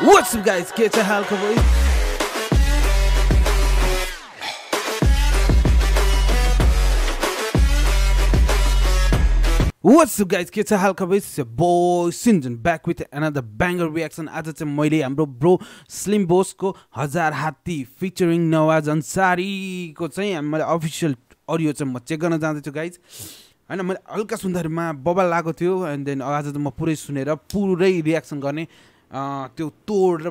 What's up guys? के छ हाल खबर What's up guys? के छ हाल खबर बोय सिन्जन back with another banger reaction आज चाहिँ मैले हाम्रो ब्रो स्लिम बोसको हजार हात्ती फिचरिङ नवाज अन्सारीको चाहिँ मैले अफिसियल अडियो चाहिँ म चेक गर्न जाँदैछु गाइज होइन मैले हल्का सुन्दाखेरिमा बबाल लागेको थियो एन्ड देन आज त म पुरै सुनेर पुरै रियाक्सन गर्ने त्यो तोड र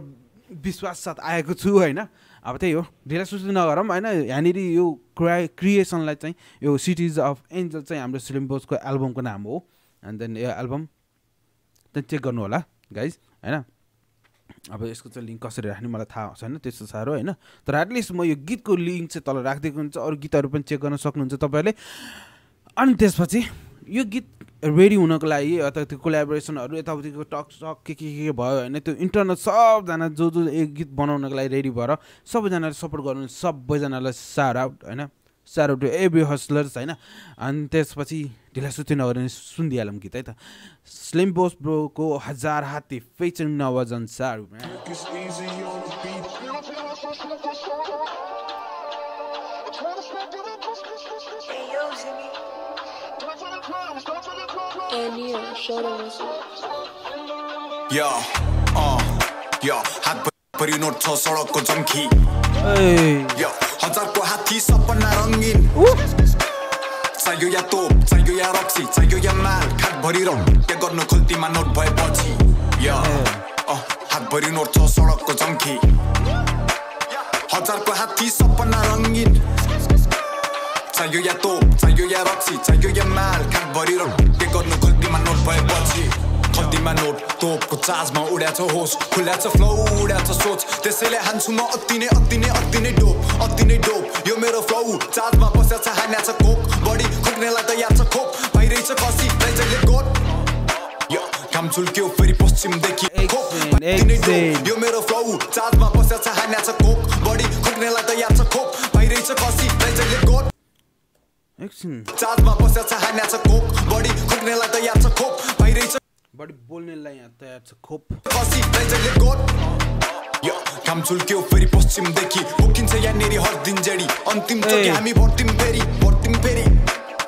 विश्वास साथ आएको छु होइन? अब त्यही हो। धेरै सुस्ती नगरौँ होइन? यहाँनिर यो क्रा क्रिएसनलाई चाहिँ यो सिटिज अफ एन्जल चाहिँ हाम्रो स्लिम बोसको एल्बमको नाम हो। एन्ड देन यो एल्बम त्यहाँ चेक गर्नु होला गाइज होइन? अब यसको चाहिँ लिङ्क कसरी राख्ने मलाई थाहा छैन त्यस्तो साह्रो होइन? तर एटलिस्ट म यो गीतको लिङ्क चाहिँ तल राखिदिएको हुन्छ अरू गीतहरू पनि चेक गर्न सक्नुहुन्छ तपाईँहरूले। अनि त्यसपछि यो गीत रेडी हुनको लागि अथवा त्यो कोलाबोरेसनहरू यताउतिको टक सक के के के भयो होइन त्यो इन्टरनल सबजना जो जो एक गीत बनाउनको लागि रेडी भएर सबैजनाले सपोर्ट गर्नु सबैजनालाई सार आउट होइन? सार आउट एभ्री हस्लर्स होइन? अनि त्यसपछि ढिला सुत्ती नगरेर सुनिदिइहालौँ गीत है त। स्लिम बोस ब्रोको हजार हात्ती फेचन नवजन सार It's easy on show them what's up. Note छ सडकको या हजारको हात्ती सपना रङ्गिन चाहियो या तोप चाहियो या रक्सी चाहियो या माल खाटभरि रङ गर्नु खल्तीमा नोट भएपछि या अँ हातभरि नोट छ सडकको जङ्खी हजारको हात्ती सपना रङ्गिन चाहियो या तोप चाहियो या रक्सी चाहियो या माल खाटभरि चार्जमा उड्याछ होस खुल्याछ फ्लो उड्याछ सोच त्यसैले हान्छु म अति नै अति नै अति नै डोप अति नै डोप यो मेरो फ्लो चार्जमा बस्या छ हान्या छ कोक बडी खुक्नेलाई तयार छ खोप भइरहेछ खसी राइजले गोट यो काम चुल्क्यो फेरि पश्चिमदेखि खोप. यो मेरो फ्लो चार्जमा बस्या छ हान्या छ कोक बडी खुक्नेलाई तयार छ खोप भइरहेछ खसी राइजले गोट एकछिन चार्जमा बस्या छ हान्या छ कोक बडी खुक्नेलाई तयार छ खोप भइरहेछ बडी बोल्नेलाई यहाँ तयार छ खोप। यो काम चुल्क्यो फेरि पश्चिमदेखि बोकिन्छ यहाँनिर हर दिन जेडी अन्तिम चोटि। हामी भर्तिम फेरि भर्तिम फेरि।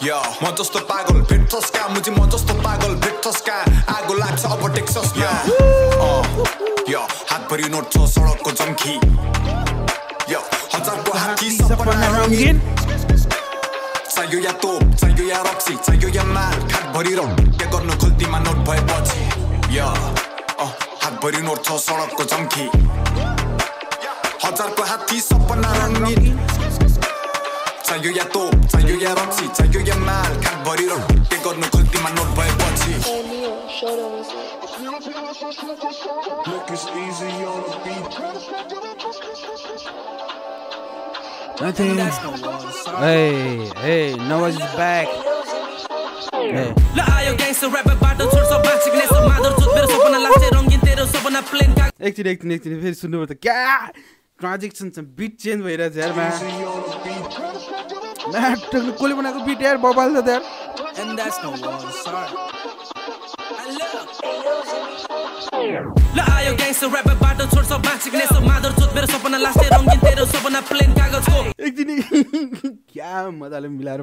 या म जस्तो पागल भेट्छस् का? मुजी म जस्तो पागल भेट्छस् का? आगो लाग्छ अब टेक्ससमा अँ, यो हातभरि नोट छ सडकको जङ्खी यो हजारको हात्ती सपना रङ्गिन। चाहियो या तोप चाहियो या रक्सी चाहियो या माल खाटभरि रङ के गर्नु खल्तीमा नोट भएपछि या हातभरि नोट छ सडकको जङ्खी हजारको हात्ती सपना रङ्गिन चाहियो या तोप चाहियो या रक्सी चाहियो या माल खाटभरि रङ के गर्नु खल्तीमा नोट भएपछि. Look, it's easy on the beat. एकछिन एकछिन एकछिन फेरि सुन्नु त क्या ट्रान्जेक्सन छ बिट चेन्ज भइरहेछ कसले बनाएको बिट यार बबाल छ यार. ल आयो ग्याङ्स्टर ऱ्यापर बाटो छोड्छ मादर मेरो सपना लाग्छ रङ्गिन तेरो सपना प्लेन मजाले मिलाएर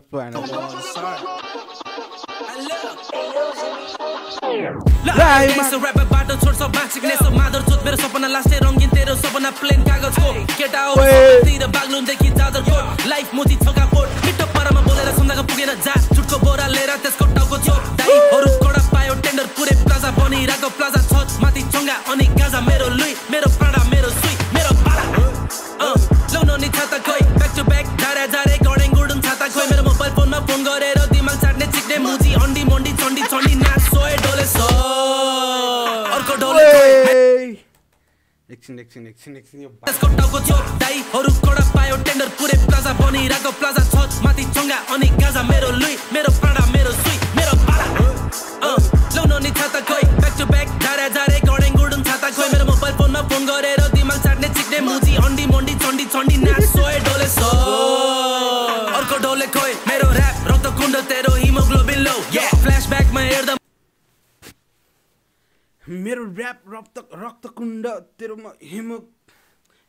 बाटो छोड्छ बाँचिने मादर मेरो सपना लाग्छ रङ्गिन तेरो सपना प्लेन कागजको केटा हो तिर बाग्लुङदेखि जाजरकोट लाइफ एकछिन एकछिन एकछिन एकछिन यो त्यसको टाउको चोप दाइहरू कडा पायो टेन्डर पुरै प्लाजा बनिरहेको प्लाजा छत माथि चङ्गा अनि गाजा मेरो लुई मेरो ऱ्याप रक्त रक्तकुण्ड तेरोमा हेमो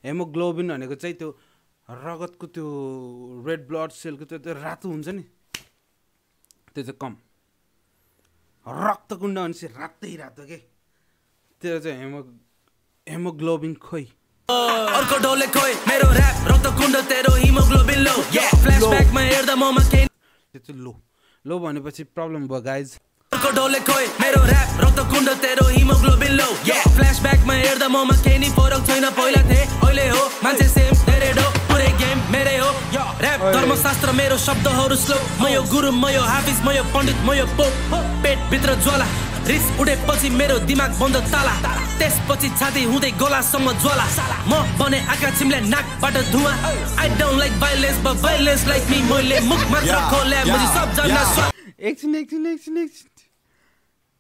हेमोग्लोबिन भनेको चाहिँ त्यो रगतको त्यो रेड ब्लड सेलको त्यो त्यो रातो हुन्छ नि त्यो चाहिँ कम। रक्तकुण्ड भनेपछि रातै रातो के? त्यो चाहिँ हेमो हेमोग्लोबिन खोइ। अर्को डोले खोइ मेरो ऱ्याप रक्त कुण्ड तेरो हिमोग्लोबिन लो। फ्ल्यासब्याकमा हेर्दा ममा केही त्यो चाहिँ लो। लो भनेपछि प्रब्लम भयो गाइज अर्को डोले खोइ मेरो ऱ्याप ममा केही नि फरक छैन पहिला थिए अहिले हो मान्छे सेम धेरै डो पुरै गेम मेरै हो ऱ्याप धर्मशास्त्र मेरो शब्दहरू स्लो म यो गुरु म यो हाफिज म यो पण्डित म यो पोप पेटभित्र ज्वाला रिस उठेपछि मेरो दिमाग बन्द ताला त्यसपछि छाती हुँदै गलासम्म ज्वाला म बने आँखा चिम्ले नाकबाट धुवा I don't like violence but violence like me मैले मुख मात्र खोले मुझे सबजना एकछिन एकछिन एकछिन एकछिन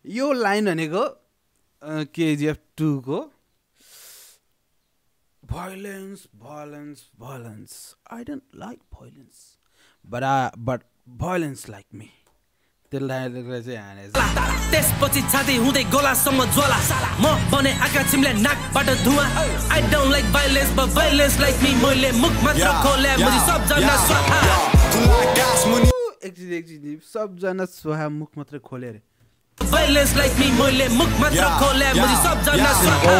यो लाइन भनेको KGF टूको don't like violence but I but violence like me त्यो लाइनले चाहिँ हानेछ त्यसपछि छाती हुँदै गलासम्म ज्वाला म बने आँखा चिम्ले नाकबाट धुवा I don't like violence but violence like me मैले मुख मात्र खोले मुझे सबजना स्वाहा एकछिन एकछिन सबजना स्वाहा मुख मात्रै खोले अरे भाइलेन्स लाइक मी मैले मुख मात्र Yeah, खोले yeah, मुझे सबजना yeah. स्वाहा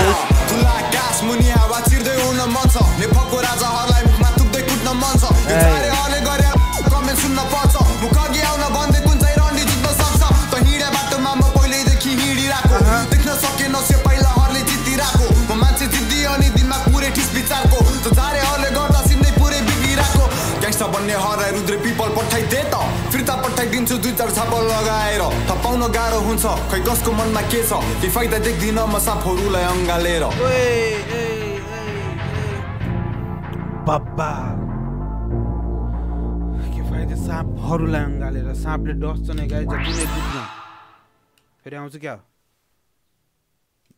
खुला आकाश मुनि हावा चिर्दै उड्न मन छ नेपको राजाहरूलाई मुखमा तुक्दै कुट्न मन छ यो चारे हले गरे कमेन्ट सुन्न पर्छ मुख अघि आउन भन्दै कुन चाहिँ रन्डी जित्न सक्छ त हिँडे बाटोमा म पहिल्यैदेखि हिँडिरहेको देख्न सकेन से पहिला हरले जितिरहेको म मान्छे अनि दिमाग पुरै ठिस विचारको त हरले गर्दा सिन्दै पुरै बिग्रिरहेको ग्याङ्स्टर बन्ने हराइ रुद्रे पठाइदिन्छु दुई चार छापल लगाएर। त पाउन गाह्रो हुन्छ खै कसको मनमा के छ? के फाइदा देख्दिनँ म ए, ए। बाबा। के फाइदा साँपहरूलाई अँगालेर? साँपले डस्छ नै गाई जति नै बुझ्न फेरि आउँछ क्या?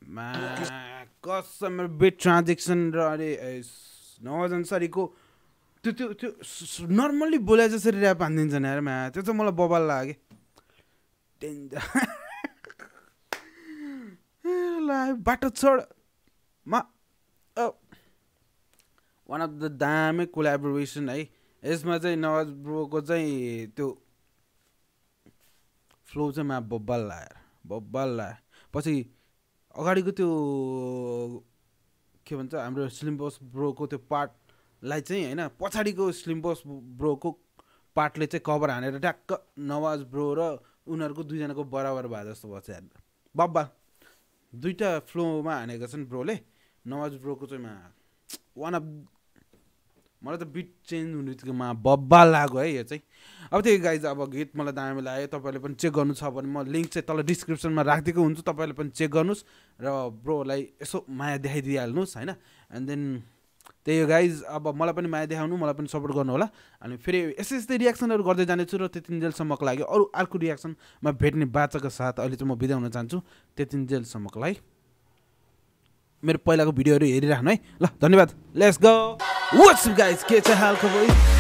मा कसम बेट ट्रान्जेक्सन र अरे नवजनसरीको त्यो त्यो त्यो नर्मल्ली बोले जसरी ऱ्याप हानिदिन्छ नि यार मा त्यो चाहिँ मलाई बबाल लाग्यो। डेन्जर बाटो छोड। म वान अफ द दामी कोलाबोरेसन है। यसमा चाहिँ नवाज ब्रोको चाहिँ त्यो फ्लो चाहिँ मा बब्बाल लाएर बब्बाल लायो पछि अगाडिको त्यो के भन्छ हाम्रो स्लिम बस ब्रोको त्यो पार्टलाई चाहिँ होइन पछाडिको स्लिम बस ब्रोको पार्टले चाहिँ कभर हानेर ट्याक्क नवाज ब्रो र उनीहरूको दुईजनाको बराबर भए जस्तो भयो बब्बा दुइटा फ्लोमा हानेको छन् ब्रोले नवाज ब्रोको चाहिँ मा वान अफ मलाई त बिट चेन्ज हुने बित्तिकैमा बब्बा लाग्यो है यो चाहिँ। अब त्यही गाइज अब गीत मलाई दामी लाग्यो तपाईँले पनि चेक गर्नु छ भने म लिङ्क चाहिँ तल डिस्क्रिप्सनमा राखिदिएको हुन्छु तपाईँले पनि चेक गर्नुहोस् र ब्रोलाई यसो माया देखाइदिइहाल्नुहोस् होइन? एन्ड देन त्यही हो गाइज अब मलाई पनि माया देखाउनु मलाई पनि सपोर्ट गर्नु होला। अनि फेरि यस्तै यस्तै रियाक्सनहरू गर्दै जानेछु र त्यतिन्जेलसम्मको लागि अरू अर्को रियाक्सनमा भेट्ने बाचाको साथ अहिले चाहिँ म बिदा हुन चाहन्छु। त्यतिन्जेलसम्मको लागि मेरो पहिलाको भिडियोहरू हेरिराख्नु है। ल धन्यवाद। लेट्स गो वाट्स गाइज के छ हाल खबर